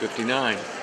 59.